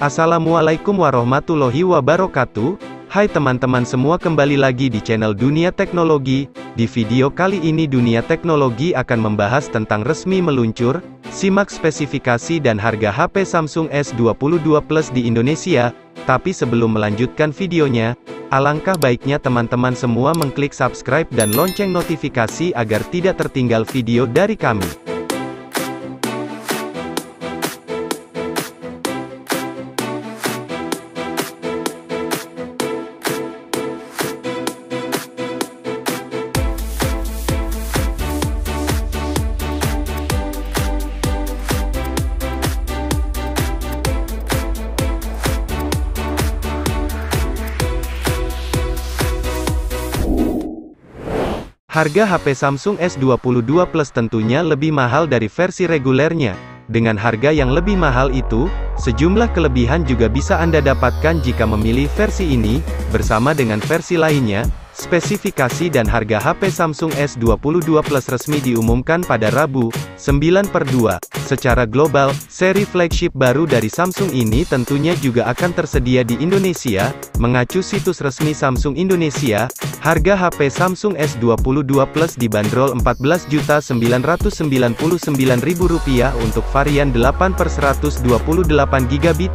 Assalamualaikum warahmatullahi wabarakatuh. Hai teman-teman semua kembali lagi di channel Dunia Teknologi. Di video kali ini Dunia Teknologi akan membahas tentang resmi meluncur, simak spesifikasi dan harga HP Samsung S22 Plus di Indonesia. Tapi sebelum melanjutkan videonya, alangkah baiknya teman-teman semua mengklik subscribe dan lonceng notifikasi agar tidak tertinggal video dari kami. Harga HP Samsung S22 Plus tentunya lebih mahal dari versi regulernya. Dengan harga yang lebih mahal itu, sejumlah kelebihan juga bisa Anda dapatkan jika memilih versi ini, bersama dengan versi lainnya, Spesifikasi dan harga HP Samsung S22 Plus resmi diumumkan pada Rabu, 9 per 2. Secara global, seri flagship baru dari Samsung ini tentunya juga akan tersedia di Indonesia, mengacu situs resmi Samsung Indonesia, harga HP Samsung S22 Plus dibanderol Rp14.999.000 untuk varian 8 per 128 GB.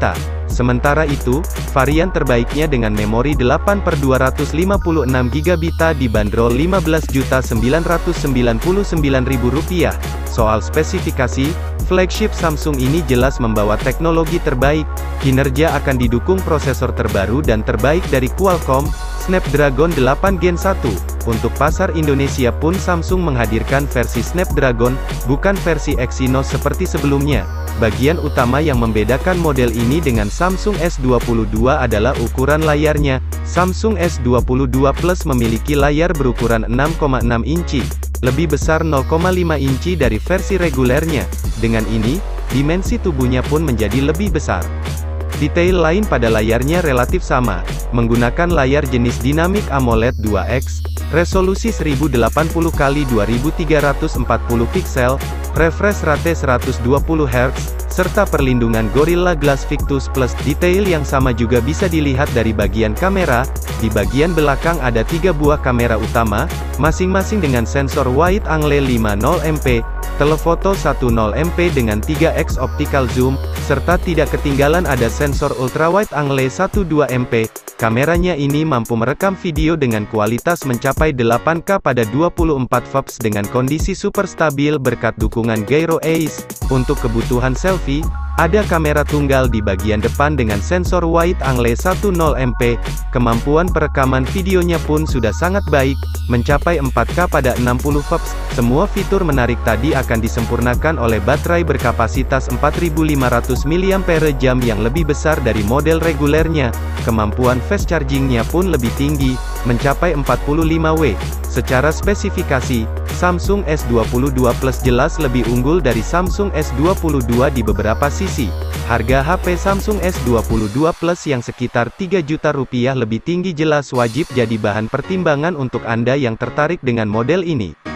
Sementara itu, varian terbaiknya dengan memori 8 per 256 GB dibanderol Rp15.999.000. Soal spesifikasi, flagship Samsung ini jelas membawa teknologi terbaik, kinerja akan didukung prosesor terbaru dan terbaik dari Qualcomm, Snapdragon 8 Gen 1. Untuk pasar Indonesia pun Samsung menghadirkan versi Snapdragon, bukan versi Exynos seperti sebelumnya. Bagian utama yang membedakan model ini dengan Samsung S22 adalah ukuran layarnya. Samsung S22 Plus memiliki layar berukuran 6,6 inci, lebih besar 0,5 inci dari versi regulernya. Dengan ini, dimensi tubuhnya pun menjadi lebih besar. Detail lain pada layarnya relatif sama, menggunakan layar jenis Dynamic AMOLED 2X, resolusi 1080x2340 pixel, refresh rate 120 Hz, serta perlindungan Gorilla Glass Victus Plus. Detail yang sama juga bisa dilihat dari bagian kamera, di bagian belakang ada tiga buah kamera utama, masing-masing dengan sensor wide angle 50MP, telefoto 10MP dengan 3x optical zoom, serta tidak ketinggalan ada sensor ultrawide angle 12MP, Kameranya ini mampu merekam video dengan kualitas mencapai 8K pada 24 fps dengan kondisi super stabil berkat dukungan gyro ACE. Untuk kebutuhan selfie, ada kamera tunggal di bagian depan dengan sensor wide angle 10MP, kemampuan perekaman videonya pun sudah sangat baik, mencapai 4K pada 60 fps. Semua fitur menarik tadi akan disempurnakan oleh baterai berkapasitas 4500 mAh yang lebih besar dari model regulernya. Kemampuan fast chargingnya pun lebih tinggi, mencapai 45W. Secara spesifikasi, Samsung S22 Plus jelas lebih unggul dari Samsung S22 di beberapa sisi. Harga HP Samsung S22 Plus yang sekitar 3 juta rupiah lebih tinggi jelas wajib jadi bahan pertimbangan untuk Anda yang tertarik dengan model ini.